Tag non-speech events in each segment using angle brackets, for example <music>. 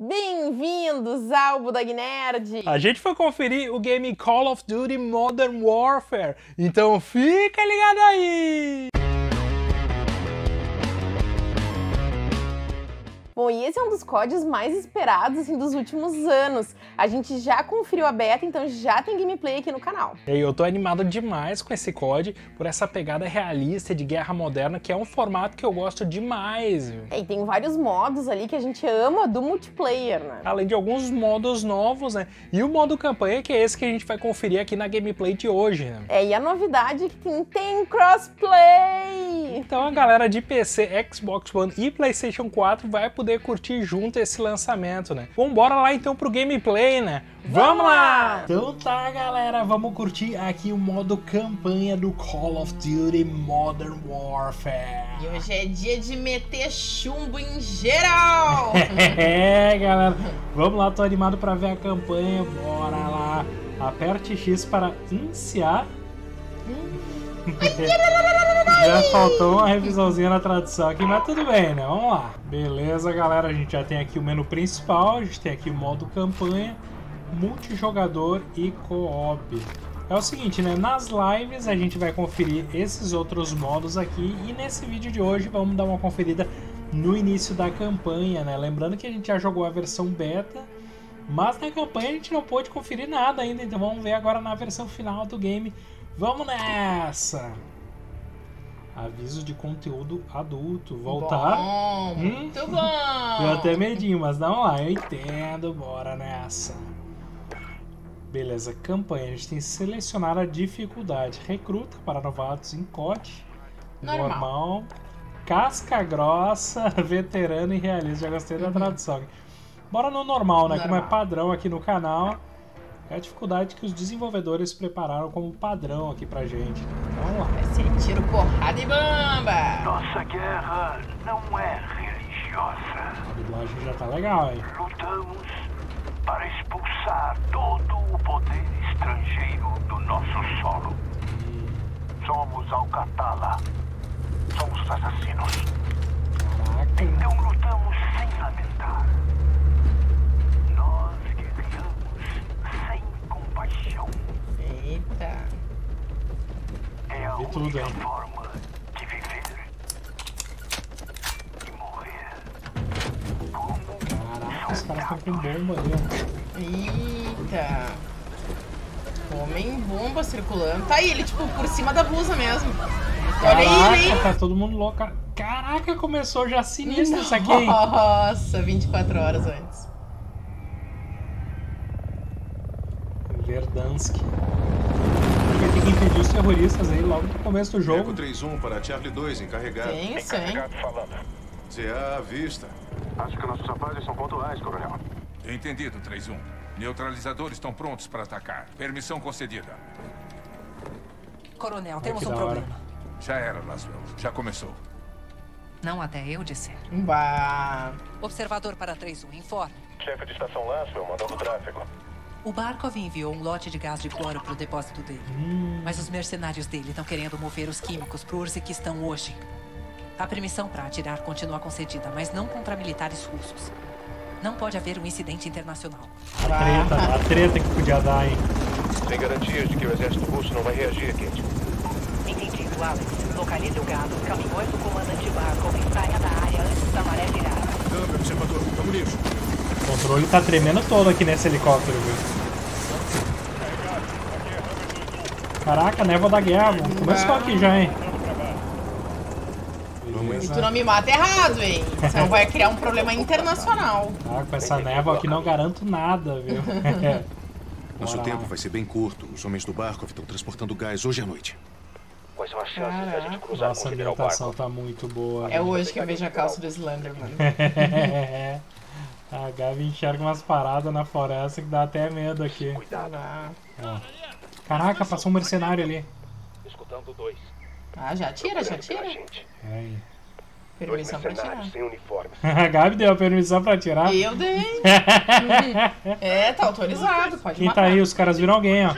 Bem-vindos ao Budog Nerd! A gente foi conferir o game Call of Duty Modern Warfare, então fica ligado aí! Bom, e esse é um dos códigos mais esperados assim, dos últimos anos. A gente já conferiu a beta, então já tem gameplay aqui no canal. E eu tô animado demais com esse COD, por essa pegada realista de guerra moderna, que é um formato que eu gosto demais. Viu? É, e tem vários modos ali que a gente ama do multiplayer, né? Além de alguns modos novos, né? E o modo campanha, que é esse que a gente vai conferir aqui na gameplay de hoje, né? É, e a novidade é que tem, tem crossplay! Então a galera de PC, Xbox One e PlayStation 4 vai poder curtir junto esse lançamento, né? Vambora lá então pro gameplay, né? Vamos lá! Então tá, galera, vamos curtir aqui o modo campanha do Call of Duty Modern Warfare. E hoje é dia de meter chumbo em geral! <laughs> é, galera, vamos lá, tô animado pra ver a campanha, bora lá. Aperte X para iniciar. <laughs> já faltou uma revisãozinha na tradução aqui, mas tudo bem, né? Vamos lá. Beleza, galera, a gente já tem aqui o menu principal, a gente tem aqui o modo campanha, multijogador e co-op. É o seguinte, né? Nas lives a gente vai conferir esses outros modos aqui e nesse vídeo de hoje vamos dar uma conferida no início da campanha, né? Lembrando que a gente já jogou a versão beta, mas na campanha a gente não pôde conferir nada ainda, então vamos ver agora na versão final do game. Vamos nessa! Aviso de conteúdo adulto. Voltar. Bom, hum? Muito bom! <laughs> Deu até medinho, mas vamos lá, eu entendo. Bora nessa. Beleza, campanha. A gente tem que selecionar a dificuldade. Recruta para novatos em COD. Normal. normal casca grossa, <laughs> veterano e realista. Já gostei da uhum. tradução. Bora no normal, né? Normal. Como é padrão aqui no canal. É a dificuldade que os desenvolvedores prepararam como padrão aqui pra gente. Vamos lá. Vai ser tiro, porrada e bamba! Nossa guerra não é religiosa. A dublagem já tá legal, hein? Lutamos para expulsar todo o poder estrangeiro do nosso solo. Hum. Somos Alcatala. Somos assassinos. Caraca. Então lutamos sem lamentar. Eita. É a Vi tudo, hein? forma de viver e morrer. Caraca, os caras estão com bomba ali, ó. Eita. Homem bomba circulando. Tá aí, ele tipo por cima da blusa mesmo. Olha aí, hein? tá todo mundo louco. Caraca, começou já sinistro isso aqui, hein? Nossa, 24 horas antes. Verdansk. Vai ter que impedir os terroristas aí logo no começo do jogo. Eco 3-1 para Charlie 2, encarregado. Tem isso, hein? falando. À vista. Acho que nossos rapazes são pontuais, coronel. Entendido, 3-1. Neutralizadores estão prontos para atacar. Permissão concedida. Coronel, temos um problema. Já era, Laswell. Já começou. Não até eu disser. Bah. Observador para 3-1, informe. Chefe de estação Laswell mandando tráfego. O Barkov enviou um lote de gás de cloro para o depósito dele. Hum. Mas os mercenários dele estão querendo mover os químicos para o Urziquistão hoje. A permissão para atirar continua concedida, mas não contra militares russos. Não pode haver um incidente internacional. A treta, a treta que podia dar, hein? Tem garantias de que o exército russo não vai reagir, Kate. Entendido, Alex. Localize o gado. Caminhões do comandante Barkov e saia da área antes da maré virar. Câmbio, observador. Vamos nisso. O controle tá tremendo todo aqui nesse helicóptero, viu? Caraca, névoa da guerra, mano. Começou aqui já, hein? E tu não me mata errado, hein? Senão vai criar um problema <laughs> internacional. Ah, com essa névoa aqui não garanto nada, viu? <laughs> Nosso Bora tempo vai ser bem curto. Os homens do barco estão transportando gás hoje à noite. Quais são as chances de a gente cruzar Nossa, a ambientação tá muito boa. É hoje que eu vejo a calça do Slenderman. <laughs> A Gabi enxerga umas paradas na floresta que dá até medo aqui. Cuidado. Ó. Caraca, passou um mercenário ali. Escutando dois. Ah, já tira, já tira. É. Permissão pra tirar. <laughs> a Gabi deu a permissão pra tirar. Eu dei. <laughs> é, tá autorizado, pode Quem matar. tá aí? Os caras viram alguém, ó.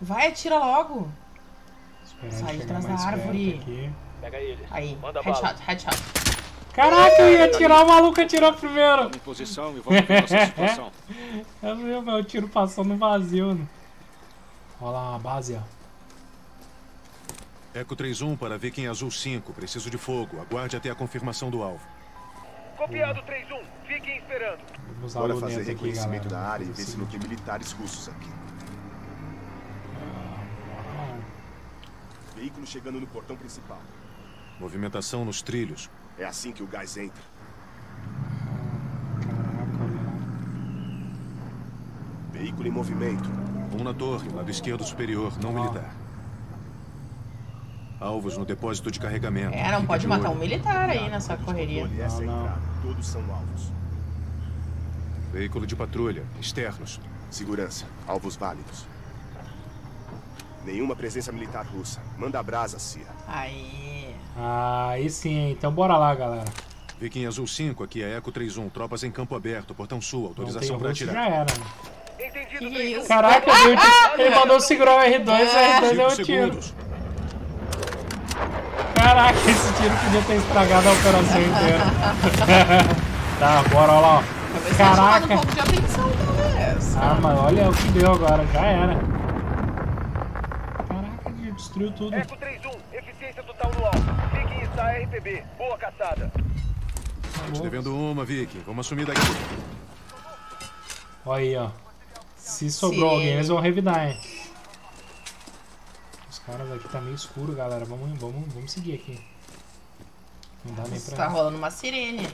Vai, atira logo. Sai de trás da árvore. aqui. Pega eles. Aí, Manda headshot, bala. headshot. Caraca, eu ia atirar, o maluco atirou primeiro. Em posição e vamos ver nossa situação. <laughs> Eu vi o meu tiro passando no vazio. Né? Olha lá, uma base, ó. Eco 3-1 para Viking Azul 5. Preciso de fogo. Aguarde até a confirmação do alvo. Copiado 3-1. Fiquem esperando. Vamos usar Bora o fazer aqui, reconhecimento galera. da área e ver se não tem militares russos aqui. Ah, Veículo chegando no portão principal. Movimentação nos trilhos. É assim que o gás entra. Caraca. Veículo em movimento. Um na torre, lado esquerdo superior, não militar. Alvos no depósito de carregamento. É, não Fique pode de matar um olho. militar aí nessa correria. Não. Todos são alvos. Veículo de patrulha, externos. Segurança. Alvos válidos. Nenhuma presença militar russa. Manda a brasa, Cia. Aí. Ah, aí sim, então bora lá, galera. Viking Azul 5, aqui é Eco 3-1. Tropas em campo aberto, portão sul, autorização para russo, atirar. já era. né? Entendido, Que 3-1. isso? Caraca, viu? ele mandou segurar o R2 e o R2 deu um tiro. Caraca, esse tiro podia ter estragado a operação inteira. <laughs> tá, bora lá, um Caraca. pouco de atenção, talvez. Ah, mas olha o que deu agora, já era. Caraca, ele destruiu tudo. Eco 3-1. Eficiência total no alvo. Está RPB. Boa caçada. Te devendo uma, Viking. Vamos assumir daqui. Olha aí, ó. Se sobrou Se- alguém, eles vão revidar, hein. Os caras aqui tá meio escuro, galera. Vamos, vamos, vamos seguir aqui. Não dá nem pra... tá rolando uma sirene.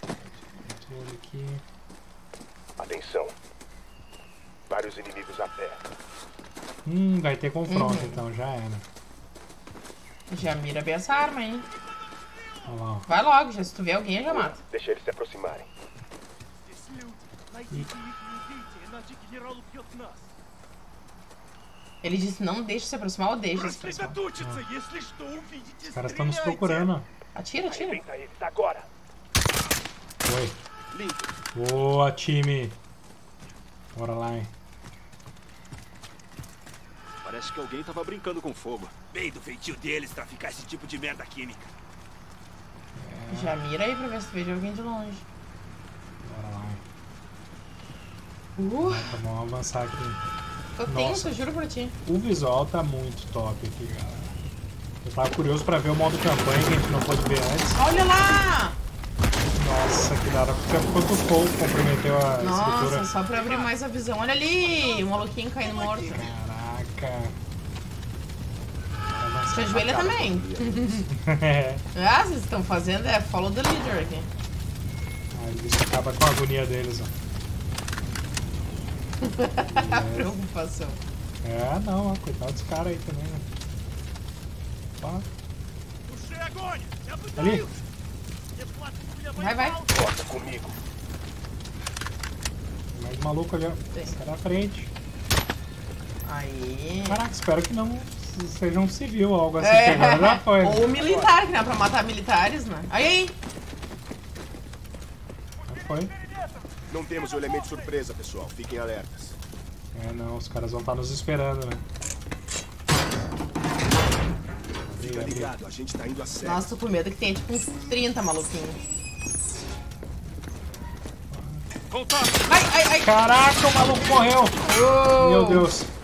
Controle aqui. Atenção. Vários inimigos a pé. Hum, vai ter confronto, Uhum. então. Já era. Já mira bem essa arma, hein? Olha lá, ó. Vai logo, já se tu vê alguém, já mata. Deixa eles se aproximarem. Ele disse não deixa se aproximar ou deixa se aproximar. Os caras estão nos procurando, ó. Atira, atira. Agora. Foi. Boa, time. Bora lá, hein. Parece que alguém tava brincando com fogo. Bem do feitio deles traficar esse tipo de merda química. Já mira aí pra ver se tu vê alguém de longe. Bora lá. Uh, Tá, vamos avançar aqui. tô Nossa. tenso, juro por ti. O visual tá muito top aqui, galera. Eu tava curioso pra ver o modo campanha que a gente não pôde ver antes. Olha lá! Nossa, que da hora. Quanto o fogo comprometeu a Nossa, escritura. só pra abrir mais a visão. Olha ali! O maluquinho caindo morto. Caraca. Se ajoelha também. <laughs> Ah, vocês estão fazendo é follow the leader aqui. Aí isso acaba com a agonia deles, ó. <laughs> Preocupação. É, não, ó, coitado dos caras aí também, né? Ali. Vai, vai. Corta comigo. Tem mais maluco ali, ó. Esse cara à frente. Aí. Caraca, espero que não seja um civil ou algo assim. É. que agora já foi. Ou militar, que não é pra matar militares, né? Aí, aí. Já foi. Não temos o elemento surpresa, pessoal. Fiquem alertas. É, não, os caras vão estar nos esperando, né? Fica ligado, a gente tá indo a sério. Nossa, tô com medo que tenha tipo uns 30 maluquinhos. Ai, ai, ai. Caraca, o maluco morreu! Oh. Meu Deus.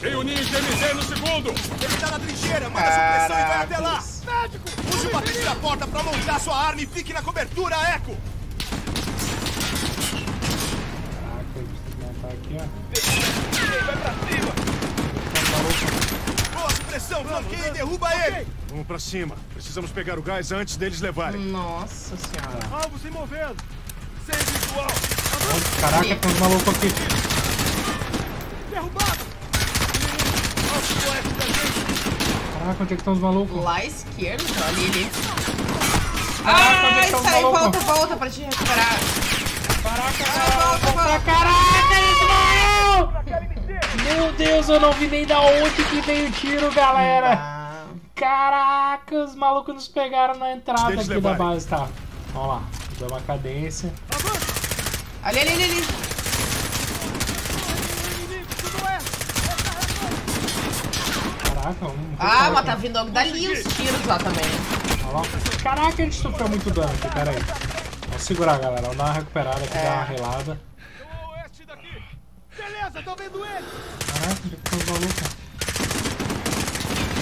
Tem o ninho de MG no segundo! Ele tá na trincheira, manda supressão e vai até lá! Caracas. Use o batente da porta pra montar sua arma e fique na cobertura, Eco! Caraca, a gente tem que montar aqui, ó. Vai pra cima. Boa supressão, flanqueia e derruba ele! Vamos pra cima. Precisamos pegar o gás antes deles levarem. Nossa senhora. Alvo se movendo. Sem visual. Caraca, tem uns malucos aqui. Derrubado. Alvo do oeste da gente. Caraca, onde é que estão os malucos? Lá à esquerda, ó, ali, ali. Caraca, onde é que Ai, estão os sai, malucos? volta, volta pra te recuperar. Caraca, Ai, volta, volta. Caraca, ele morreu! Meu Deus, eu não vi nem da onde que veio o tiro, galera. Ah, Caraca, os malucos nos pegaram na entrada Deixa aqui eles da base, tá? Vamos lá, deu uma cadência. ali, ali, ali, ali. Caraca, vamos. Ah, mas tá vindo dali os tiros lá também. Olha lá. Caraca, a gente sofreu muito dano aqui, pera aí. Vamos segurar, galera. Vamos dar uma recuperada aqui, É. dar uma relada. Oeste daqui. Beleza, tô vendo ele. Caraca, onde é que estão os malucos?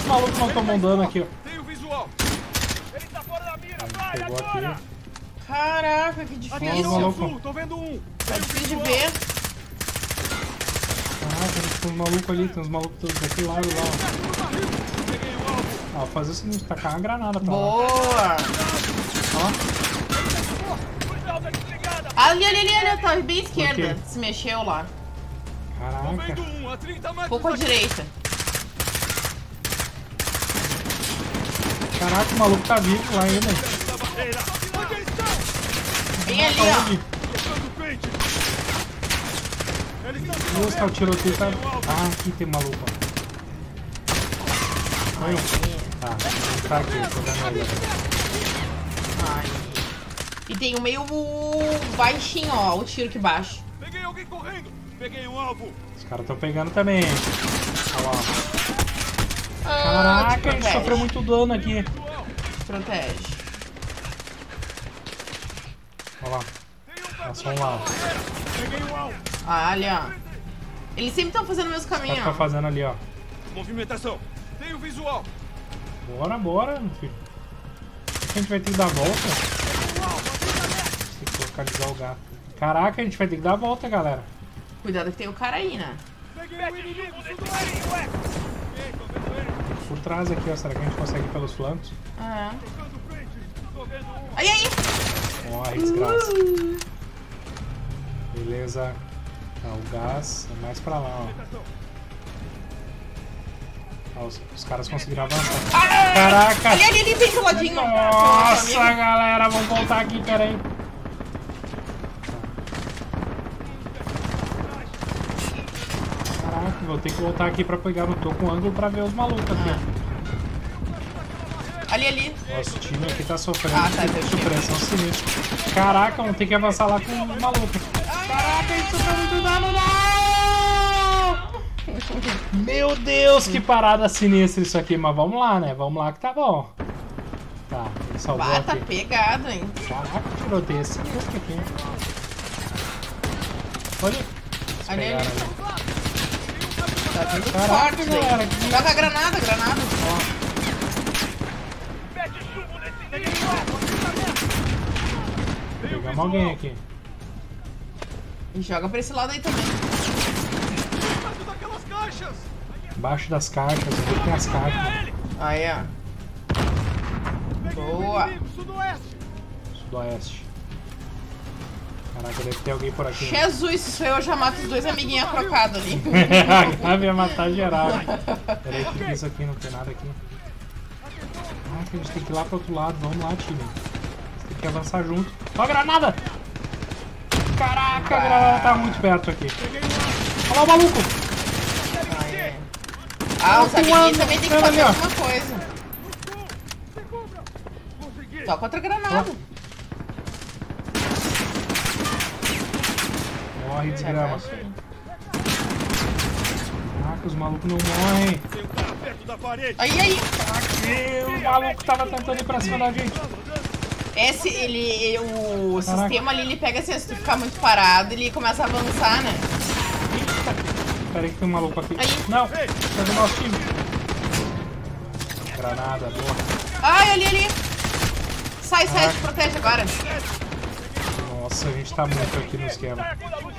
Os malucos não tomam dano aqui, ó. Tem o visual. Ele tá fora da mira. Vai agora. aqui. Caraca, que difícil. malucos. Tô vendo um. Tá difícil de ver. Tem uns malucos ali, tem uns malucos todos daquele lado lá, ó. Ah, vou fazer o seguinte, tacar uma granada pra lá. Boa. Ó. Ali, ali, ali, ali, tá bem esquerda. Se mexeu lá. Caraca. vendo um. A 30 metros. Pouco à direita. Caraca, o maluco tá vivo lá ainda. Bem ali, ó. Onde? Tocando frente. Estão tá o movendo. tiroteio tá... Ah, aqui tem maluco, um. Tá, ele tá aqui, tô ele. Ai. E tem um meio baixinho, ó. O tiro que baixa. Peguei alguém correndo. Peguei um alvo. Os caras tão pegando também. Olha lá. Ah, Caraca, protege. sofreu muito dano aqui. Te protege. Olha lá. Passou um lá. ó. Peguei um alvo. Ah, ali, ó. Eles sempre estão fazendo o mesmo caminho, tá ó. fazendo ali, ó. Movimentação. Tem o visual. Bora, bora, meu filho. Será que a gente vai ter que dar a volta? Tem que localizar o gato. Caraca, a gente vai ter que dar a volta, galera. Cuidado que tem o cara aí, né? Por trás aqui, ó. Será que a gente consegue ir pelos flancos? Ah. Aí, aí! Morre, desgraça. Beleza. Tá, o gás é mais pra lá, ó. Ó, os, os caras conseguiram avançar. Caraca! Ali, ali, ali, bem do ladinho. Nossa, galera, vamos voltar aqui, peraí. Caraca, vou ter que voltar aqui pra pegar. Não tô com ângulo pra ver os malucos aqui. Ali, ali. Nosso time aqui tá sofrendo Ah, tá, supressão sinistra. Caraca, vamos ter que avançar lá com os malucos. Gente sofreu muito dano, não! Meu Deus, que parada sinistra isso aqui. Mas vamos lá, né? Vamos lá que tá bom. Tá, ele salvou Bah, tá aqui. pegado, hein? Caraca, tiroteio sinistro aqui. Olha. Ali. ali. Tá vindo forte, galera, Joga a granada, granada. Inimigo. Pegamos alguém aqui. E joga pra esse lado aí também. Dentro daquelas caixas. Embaixo das caixas, tem as caixas. Aí, ó. Boa. Sudoeste. Sudoeste. Caraca, deve ter alguém por aqui. Jesus, se sou eu, eu já mato os dois amiguinhos trocados ali. <laughs> a Gabi ia matar geral. Peraí, que é isso aqui? Não tem nada aqui. Caraca, a gente tem que ir lá pro outro lado. Vamos lá, time. Tem que avançar junto. Ó a granada! A granada tá muito perto aqui. Olha lá o maluco! Ah, Tá amiguinhos voando. também tem que fazer ali, alguma coisa. Só contra granada. Morre, desgrama. Caraca, os malucos não morrem. Aí, aí. Meu, o maluco tava tentando ir pra cima da gente. Esse, ele, o Caraca. sistema ali, ele pega assim, se tu ficar muito parado, ele começa a avançar, né? Peraí que tem um maluco aqui. Aí. Não, é do nosso time. Granada, boa. Ai, ali, ali. Sai, sai, Caraca. te protege agora. Nossa, a gente tá muito aqui no esquema. A luz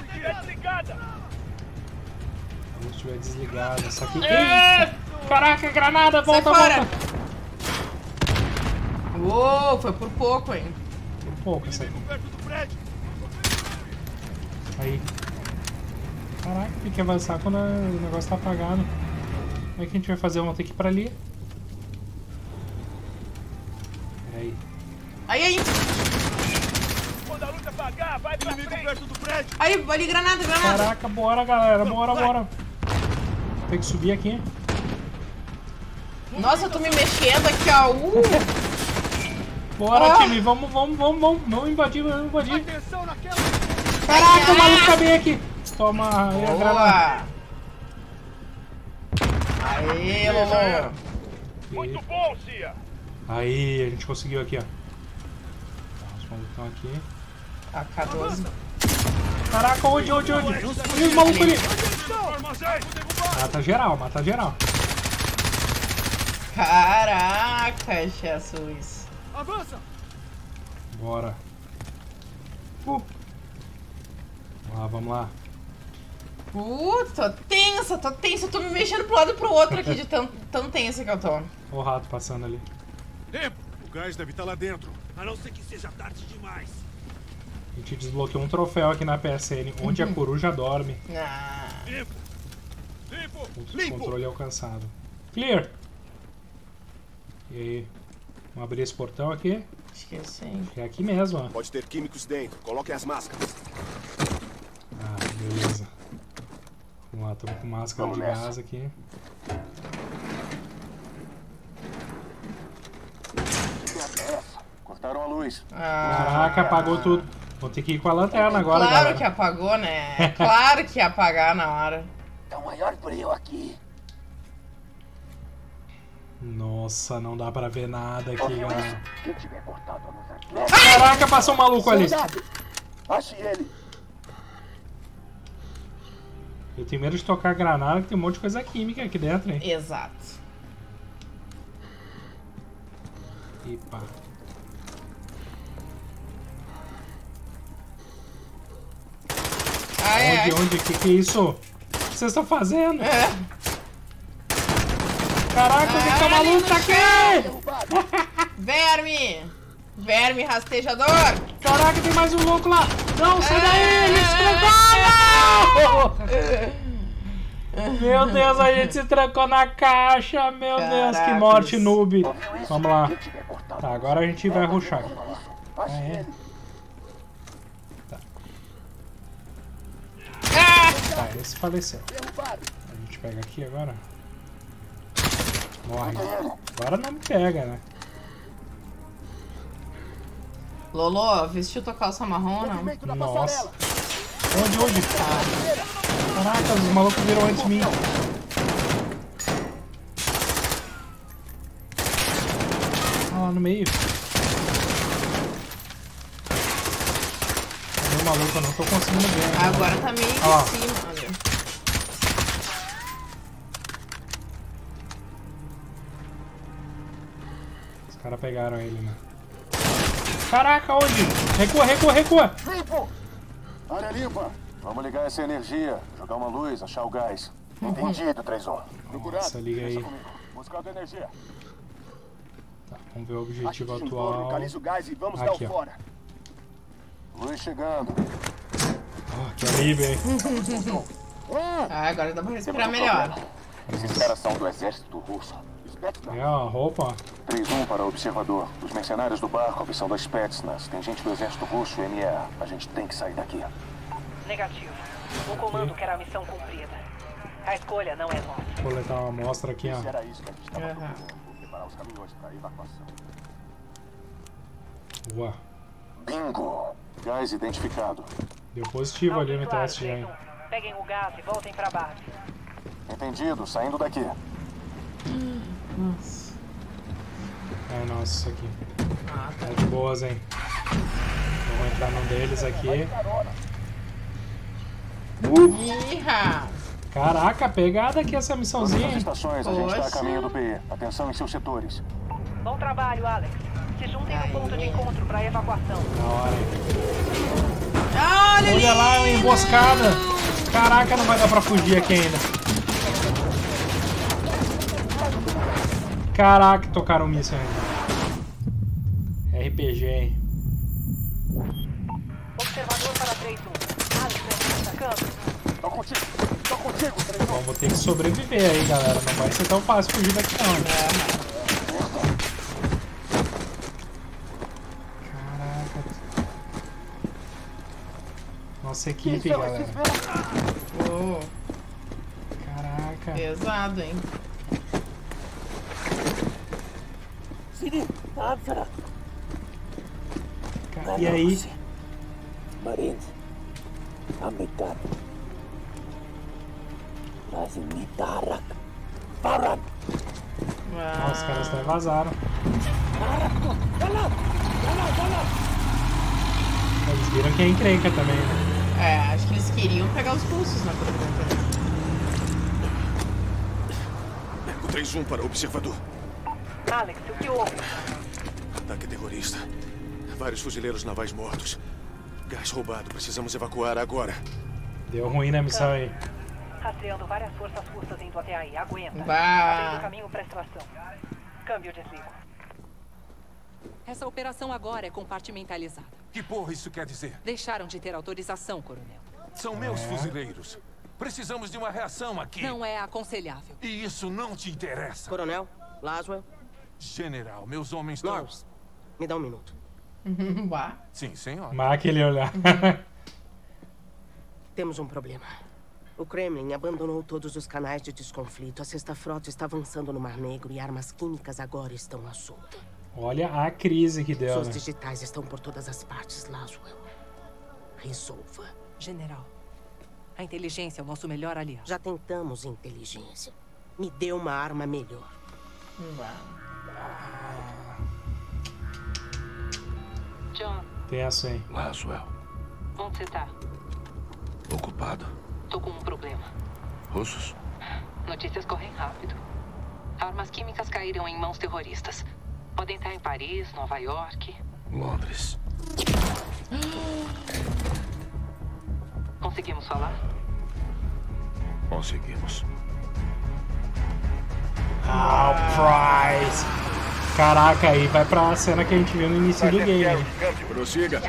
estiver desligada. Aqui. Eita! Caraca, granada, Sai volta, fora. Uou, foi por pouco, hein? Por pouco do prédio. Aí. Caraca, tem que avançar quando o negócio tá apagado. Como é que a gente vai fazer? Vamos ter que ir pra ali. Peraí. Aí, aí. Quando a luz apagar, vai pra frente. perto do prédio. Aí, ali, granada, granada. Caraca, bora galera, bora, bora. Tem que subir aqui. Nossa, eu tô me mexendo aqui, ó. Uh, <laughs> Bora, Ah. time, vamos, vamos, vamos, vamos, vamos invadir, vamos invadir. Caraca, o maluco tá bem aqui. Toma aí a granada. Aê, Lolo. Muito bom, Cia. Aí, a gente conseguiu aqui, ó. Tá, os malucos estão aqui. AK-12. Caraca, onde, onde, onde? Olha os malucos ali! Mata geral, mata geral. Caraca, Jesus. Bora. Uh. Vamos lá, vamos lá. Putz, tô tensa, tô tensa. Eu tô me mexendo pro lado e pro outro aqui de tão, tão tensa que eu tô. Olha o rato passando ali. O gás deve estar lá dentro. A não ser que seja tarde demais. A gente desbloqueou um troféu aqui na PSN, onde a coruja dorme. Ah, Limpo! Limpo! O Limpo! controle alcançado. Clear! E aí? Vamos abrir esse portão aqui. esqueci. É aqui mesmo, ó. Pode ter químicos dentro. Coloquem as máscaras. Ah, beleza. Vamos lá, estamos com máscara Vamos de nessa. gás aqui. Cortaram a luz. Ah, Caraca, apagou tudo. Vou ter que ir com a lanterna agora, claro galera. que apagou, né? Claro que ia apagar na hora. Tá o maior brilho aqui. Nossa, não dá pra ver nada aqui, galera. Quem tiver cortado a luz aqui. Caraca, passou um maluco ali. Ache ele. Eu tenho medo de tocar granada, que tem um monte de coisa química aqui dentro, hein? Exato. Epa. Ai, ai. Onde, onde? Que que é isso? O que vocês estão fazendo? É. Caraca, é que tá maluco? Tá aqui! Verme! Verme rastejador! Caraca, tem mais um louco lá! Não, sai daí! Ele se trancou! Meu Deus, a gente se trancou na caixa! Meu Deus, que morte noob! Vamos lá. Tá, agora a gente vai rushar. aqui. Ache Ah, é? ele. Tá, esse faleceu. A gente pega aqui agora. Morre. Agora não me pega, né? Lolo, vestiu tua calça marrom, não? Nossa. Onde, onde? Caraca, os malucos viram antes de mim. Ah, lá no meio. Cadê o maluco? Eu não tô conseguindo ver. né? Agora tá meio Ó. em cima. Caras pegaram ele, né? Caraca, onde? Recua, recua, recua! Limpo! Área limpa. Vamos ligar essa energia. Jogar uma luz, achar o gás. Entendido, 3-1. Procurado. Nossa, liga aí. Buscando energia. Tá, vamos ver o objetivo um atual. forno, localize o gás e vamos Aqui, dar o fora. Luz chegando. Ah, que alívio, hein? Ah, agora dá pra respirar melhor. Esses caras são do exército russo. Spetsnaz. É, a roupa, ó. 3-1 para o observador. Os mercenários do Barkov são da Spetsnaz. Tem gente do exército russo e. A gente tem que sair daqui. Negativo. O comando quer a missão cumprida. A escolha não é nossa. Vou coletar uma amostra aqui, ó. Era isso que a gente estava Aham. procurando. Vou preparar os caminhões para a evacuação. Boa. Bingo! Gás identificado. Deu positivo ali no Claro, teste hein? 3-1. Peguem o gás e voltem pra base. Entendido. Saindo daqui. Nossa. É nossa, isso aqui. Ah, tá. Tá de boas, hein? Vamos entrar num deles aqui. Iha! Caraca, pegada aqui essa missãozinha, hein? estações, a gente está a caminho do PE. Atenção em seus setores. Bom trabalho, Alex. Se juntem no ponto de encontro pra evacuação. Da hora, hein? Olha! Olha lá, uma emboscada! Caraca, não vai dar pra fugir aqui ainda. Caraca, tocaram um míssil ainda. RPG, hein? Observador para 3-1. Alex, me atacando. Tô contigo! Tô contigo, 3 Vamos ter que sobreviver aí, galera. Não vai ser tão fácil fugir daqui não. né? Caraca. Nossa equipe, galera. Caraca. pesado, hein? Ca- E aí? Marines, Amitar. Lazim Nitarak. Paran. Ah, os caras até vazaram. Eles viram que é encrenca também, né? É, acho que eles queriam pegar os pulsos na pergunta. O 3-1 para o observador. Alex, o que houve? Ataque terrorista. Vários fuzileiros navais mortos. Gás roubado. Precisamos evacuar agora. Deu ruim na missão aí. Rastreando várias forças russas indo até aí. Aguenta. Bah. Abrindo caminho para extração. Câmbio desligo. Essa operação agora é compartimentalizada. Que porra isso quer dizer? Deixaram de ter autorização, coronel. São meus fuzileiros. Precisamos de uma reação aqui. Não é aconselhável. E isso não te interessa. Coronel, Laswell, General, meus homens estão... Norris, me dá um minuto. <laughs> Bah. Sim, senhor. Mas aquele olhar. Temos um problema. O Kremlin abandonou todos os canais de desconflito. A Sexta Frota está avançando no Mar Negro e armas químicas agora estão à solta. Olha a crise que deu, Suas né? digitais estão por todas as partes, Laswell. Resolva. General, a inteligência é o nosso melhor aliado. Já tentamos inteligência. Me dê uma arma melhor. John, Tenso, hein? Laswell, onde você tá? ocupado. Tô com um problema. Russos? Notícias correm rápido. Armas químicas caíram em mãos terroristas. Podem estar em Paris, Nova York. Londres. Conseguimos falar? Conseguimos. Ah, o Price. Caraca, aí vai pra cena que a gente viu no início do game. Prossiga.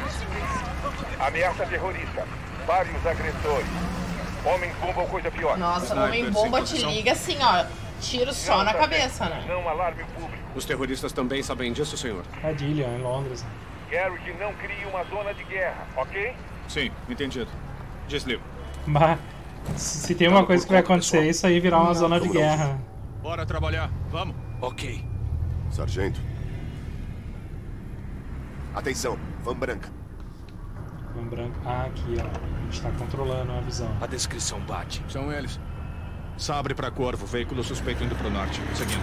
Ameaça terrorista. Vários agressores. Homens bomba ou coisa pior. Nossa, homem bomba te liga assim, ó. Tiro só na cabeça, né? Não alarme o público. Os terroristas também sabem disso, senhor? É Dillian, em Londres. Quero que não crie uma zona de guerra, ok? Sim, entendido. Desligo. Mas se tem uma coisa que vai acontecer, é isso aí virar uma zona de guerra. Bora trabalhar. Vamos. Ok. Sargento. Atenção, van branca. Van branco. Ah, aqui, ó. A gente tá controlando a visão. A descrição bate. São eles. Sabre para Corvo, veículo suspeito indo pro norte. Seguindo.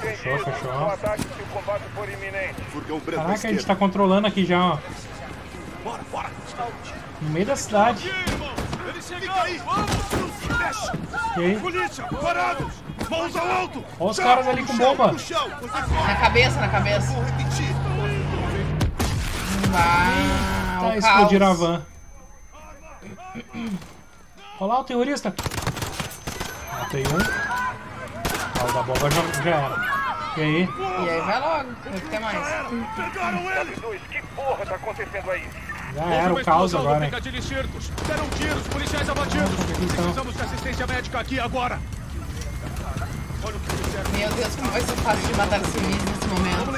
Fechou, fechou. Um Caraca, a gente tá controlando aqui já, ó. Bora, bora. No meio da cidade. Eles chegaram! Vamos! Polícia! Parados! Mãos ao alto! Olha os caras ali com bomba. Chão! Na cabeça, na cabeça. Vou repetir! Ah, Tá, o explodir a van. Olha lá o terrorista. Matei um. Ah, o da bomba já, já era. E aí? E aí vai logo, ter mais. Pegaram ele! W2, que porra tá acontecendo aí? Já era o caos agora! Deram tiros, policiais abatidos! Precisamos de assistência médica aqui agora! Olha o que fizeram! Meu Deus, como vai ser fácil de matar civis nesse momento.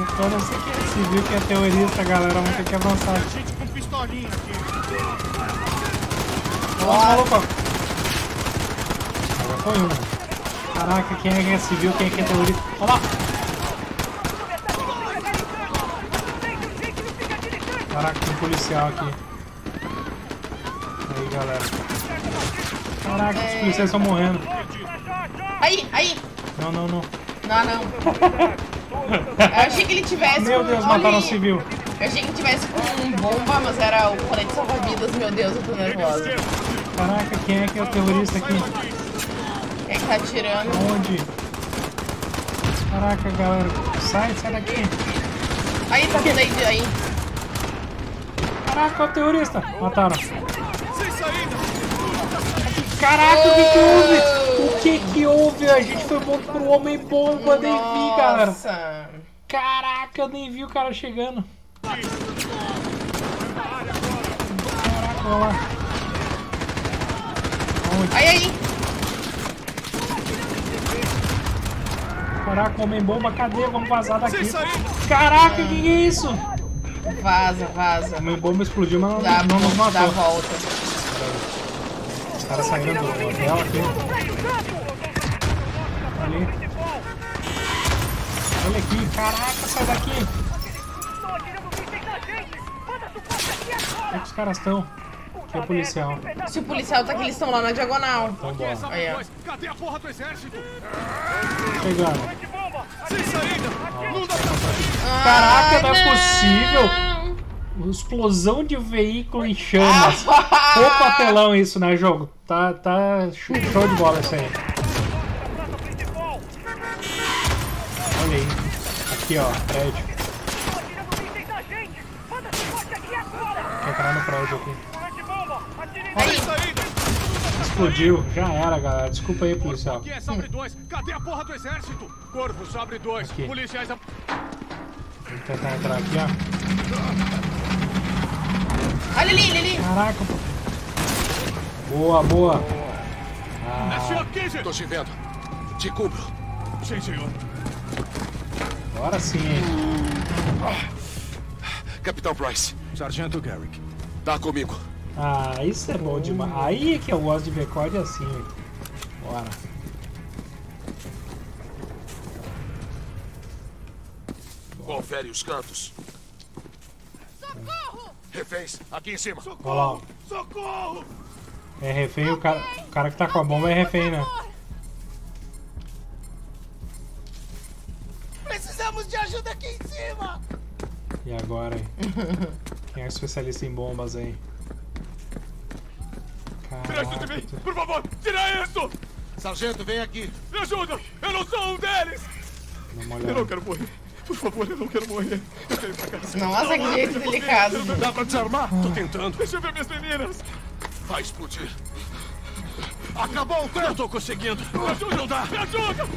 Então não sei quem é civil, quem é terrorista, galera. Vamos ter que avançar. Gente com pistolinha aqui! Nossa, maluco. Agora foi um. Caraca, quem é que é civil, quem é que é terrorista? Olha lá. Caraca, tem um policial aqui. Aí, galera. Caraca, os policiais estão morrendo. Aí, aí. Não, não, não. Não, não. Eu achei que ele tivesse Meu Deus, olha mataram o aí. civil. Eu achei que ele tivesse com bomba, mas era o colete salva-vidas. Meu Deus, eu tô nervosa. Caraca, quem é que é o terrorista aqui? Quem é que tá atirando? Onde? Caraca, galera. Sai, sai daqui. Aí, tá vindo aí, aí. Caraca, o terrorista. Mataram. Sem saída! Caraca, o que que houve? O que que houve? A gente foi morto por um homem bomba, nem vi, galera. Nossa. Caraca, eu nem vi o cara chegando. Caraca, olha lá. Onde? Aí, aí. Caraca, homem bomba, cadê? Vamos vazar daqui. Caraca, que que é isso? Vaza, vaza. Homem bomba explodiu, mas não, Dá, não nos dá a matou. volta. Caras saíram do hotel aqui. Ali. Olha aqui, caraca, sai daqui. Onde é que os caras estão? Que é policial. Se o policial tá aqui, eles estão lá na diagonal. Então bora. Aí, ó. Cadê a porra do exército? Chegando. Sem saída! Não dá pra Caraca, não é possível! Explosão de veículo em chamas. Pouco apelão isso, né, jogo? Tá, tá show de bola isso aí. Olha aí. Aqui, ó, prédio. Vou entrar no prédio aqui. Explodiu. Já era, galera. Desculpa aí, policial. Aqui é Sabre 2. Cadê a porra do exército? Corpo, Sabre 2. Aqui. Policiais... Vou tentar entrar aqui, ó. Olha ali, ali, ali. Caraca, pô. Boa, boa. Ah! Tô te vendo. Te cubro. Sim, senhor. agora sim, hein? Capitão Price. Sargento Garrick. Tá comigo. Ah, isso é bom demais. Aí é que eu gosto de ver código assim. Bora. Confere os cantos. Reféns, aqui em cima. Olha lá. Socorro! É refém, o cara, o cara que tá com a bomba é refém, né? Precisamos de ajuda aqui em cima! E agora, hein? <laughs> Quem é especialista em bombas aí? Tira isso de mim! Por favor, tira isso! Sargento, vem aqui. Me ajuda! Eu não sou um deles! Eu não quero morrer. Por favor, eu não quero morrer. Eu quero ir pra casa. Nossa, que jeito delicado. Não Dá pra desarmar? Tô tentando. Deixa eu ver minhas meninas. Vai explodir. Acabou o tempo. Eu tô conseguindo. Me ajuda! Não dá. Me ajuda!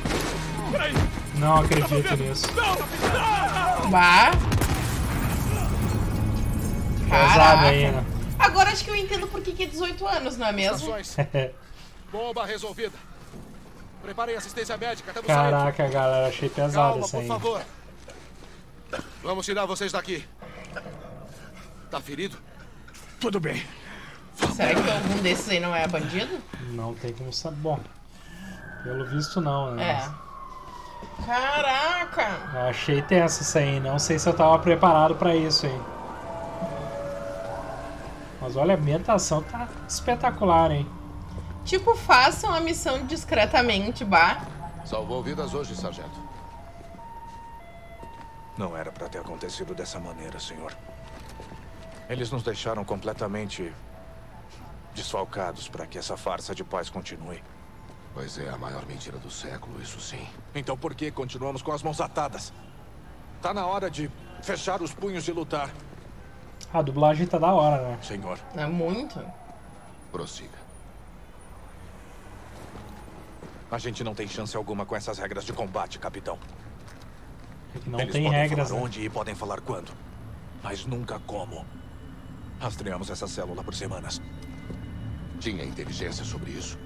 Peraí! Não acredito nisso. Não! Não! Bah. Pesado né? Agora acho que eu entendo por que é 18 anos, não é mesmo? <laughs> Bomba resolvida. Preparem assistência médica. Estamos saindo. Caraca, galera, achei pesado Calma, isso por aí. favor. Vamos tirar vocês daqui. Tá ferido? Tudo bem. Será que algum desses aí não é bandido? Não tem como saber. Bom, pelo visto não, né? É. Caraca! Eu achei tenso isso aí. Não sei se eu tava preparado pra isso, hein? Mas olha, a ambientação tá espetacular, hein? Tipo, façam a missão discretamente, bah. Salvou vidas hoje, sargento. Não era pra ter acontecido dessa maneira, senhor. Eles nos deixaram completamente desfalcados para que essa farsa de paz continue. Pois é a maior mentira do século, isso sim. Então por que continuamos com as mãos atadas? Tá na hora de fechar os punhos e lutar, A dublagem tá da hora, né? senhor. É muito. Prossiga. A gente não tem chance alguma com essas regras de combate, capitão. Não Eles tem podem regras, falar né? onde e podem falar quando. Mas nunca como. Rastreamos essa célula por semanas. Tinha inteligência sobre isso?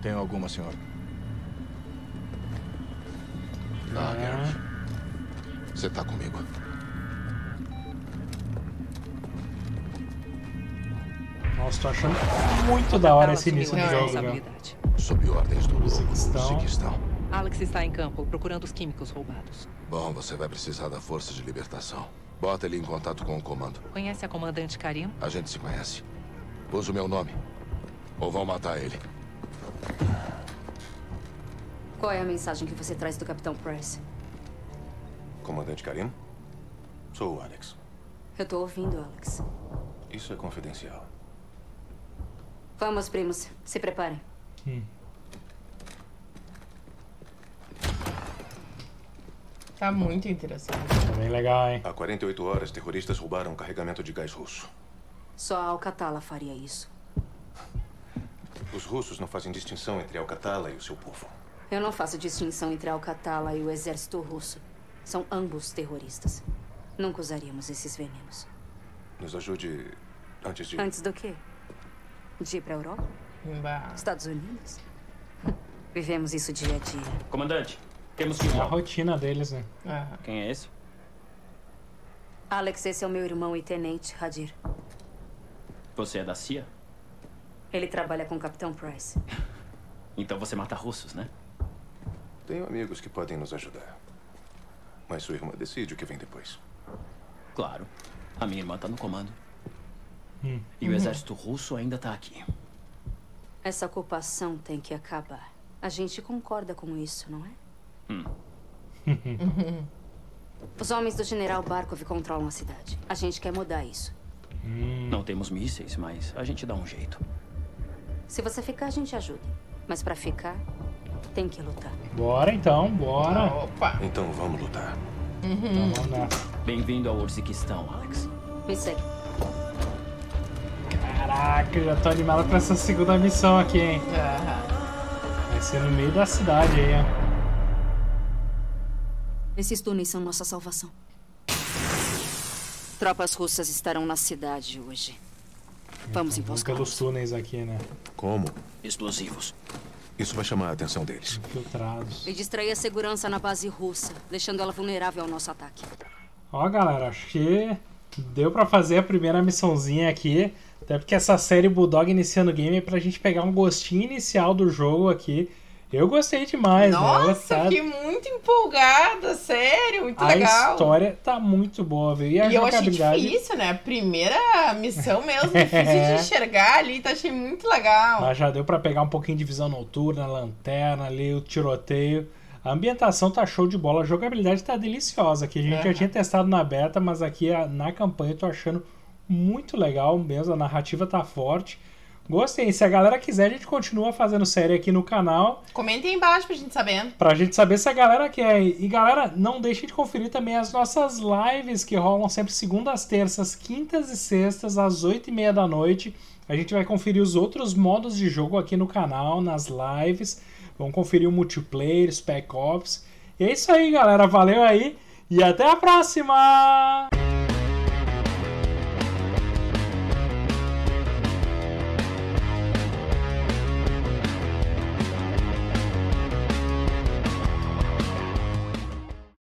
Tem alguma, senhor? Ah. Garrett. Você tá comigo. Nossa, tô achando muito da hora esse início a jogo. Sob ordens do Uzbequistão. Uzbequistão. Alex está em campo, procurando os químicos roubados. Bom, você vai precisar da Força de Libertação. Bota ele em contato com o comando. Conhece a comandante Karim? A gente se conhece. Usa o meu nome. Ou vão matar ele. Qual é a mensagem que você traz do Capitão Price? Comandante Karim? Sou o Alex. Eu tô ouvindo, Alex. Isso é confidencial. Vamos, primos. Se preparem. Tá muito interessante. Tá bem legal, hein? Há 48 horas, terroristas roubaram um carregamento de gás russo. Só a Alcatala faria isso. Os russos não fazem distinção entre Alcatala e o seu povo. Eu não faço distinção entre a Alcatala e o exército russo. São ambos terroristas. Nunca usaríamos esses venenos. Nos ajude antes de. Antes do quê? De ir pra Europa? Bah. Estados Unidos? <laughs> Vivemos isso dia a dia. Comandante, temos que É a rotina deles, né? Quem é esse? Alex, esse é o meu irmão e tenente, Hadir. Você é da CIA? Ele trabalha com o Capitão Price. <laughs> Então você mata russos, né? Tenho amigos que podem nos ajudar. Mas sua irmã decide o que vem depois. Claro. A minha irmã tá no comando. Hum. E o Uhum. exército russo ainda tá aqui. Essa ocupação tem que acabar. A gente concorda com isso, não é? Hum. <laughs> Os homens do general Barkov controlam a cidade. A gente quer mudar isso. Não temos mísseis, mas a gente dá um jeito. Se você ficar, a gente ajuda. Mas pra ficar, tem que lutar. Bora então, bora. Opa. Então vamos lutar. Então vamos. Bem-vindo ao Urziquistão, Alex. Me segue. Caraca, já tô animado pra essa segunda missão aqui, hein? Vai ser no meio da cidade aí, ó. Esses túneis são nossa salvação. Tropas russas estarão na cidade hoje. Vamos Vamos emboscá pelos túneis aqui, né? Como? Explosivos. Isso vai chamar a atenção deles. Infiltrados. e distrair a segurança na base russa, deixando ela vulnerável ao nosso ataque. Ó, galera, acho que deu pra fazer a primeira missãozinha aqui. Até porque essa série Bulldog iniciando o game é pra gente pegar um gostinho inicial do jogo aqui. Eu gostei demais, né? Nossa, Eu- fiquei muito empolgada, sério, muito a legal. história tá muito boa, viu? E a E eu achei jogabilidade. difícil, né? A primeira missão mesmo, <laughs> difícil de enxergar ali, tá achei muito legal. Mas já deu pra pegar um pouquinho de visão noturna, lanterna ali, o tiroteio. A ambientação tá show de bola, a jogabilidade tá deliciosa aqui. A gente já Aham. tinha testado na beta, mas aqui a- na campanha eu tô achando muito legal mesmo, a narrativa tá forte. Gostei, se a galera quiser, a gente continua fazendo série aqui no canal. Comentem aí embaixo pra gente saber. Pra gente saber se a galera quer. E galera, não deixe de conferir também as nossas lives que rolam sempre segundas, terças, quintas e sextas, às oito e meia da noite. A gente vai conferir os outros modos de jogo aqui no canal, nas lives. Vamos conferir o multiplayer, Spec Ops. E é isso aí, galera. Valeu aí e até a próxima!